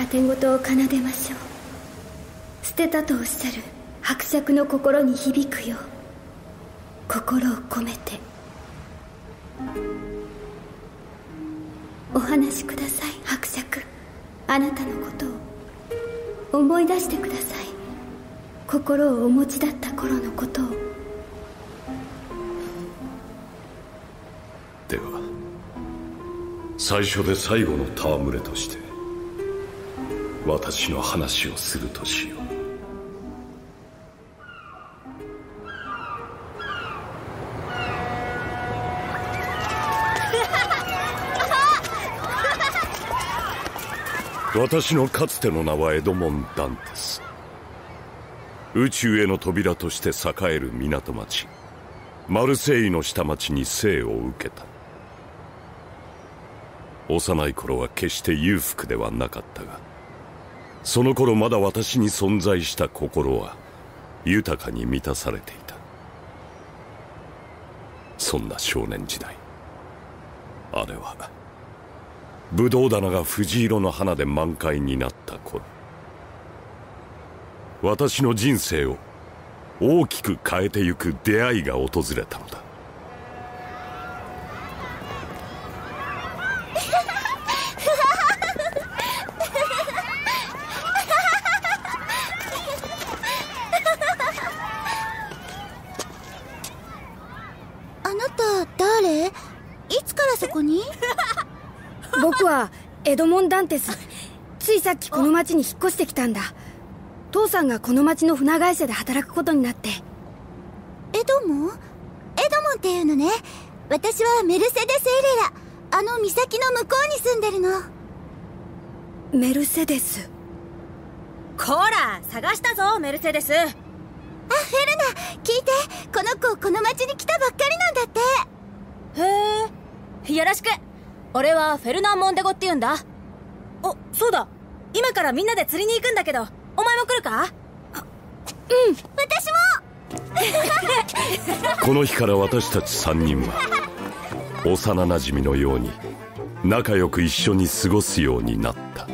盾事を奏でましょう。捨てたとおっしゃる伯爵の心に響くよう心を込めて。お話しください伯爵。あなたのことを。思い出してください。心をお持ちだった頃のことを。では最初で最後の戯れとして。私の話をするとしよう。私のかつての名はエドモン・ダンテス宇宙への扉として栄える港町。マルセイの下町に生を受けた。幼い頃は決して裕福ではなかったがその頃まだ私に存在した心は豊かに満たされていた。そんな少年時代あれはブドウ棚が藤色の花で満開になった頃。私の人生を大きく変えてゆく出会いが訪れたのだあなた誰いつからそこに？僕はエドモン・ダンテス。ついさっきこの町に引っ越してきたんだ。父さんがこの町の船会社で働くことになって。エドモン？エドモンっていうのね。私はメルセデス・エレラ。あの岬の向こうに住んでるの。メルセデス？こら探したぞメルセデス。あフェルナ聞いて。この子この町に来たばっかりなんだってへえよろしく。俺はフェルナン・モンデゴって言うんだ。おそうだ。今からみんなで釣りに行くんだけどお前も来るか？うん私も。この日から私たち3人は幼なじみのように仲良く一緒に過ごすようになった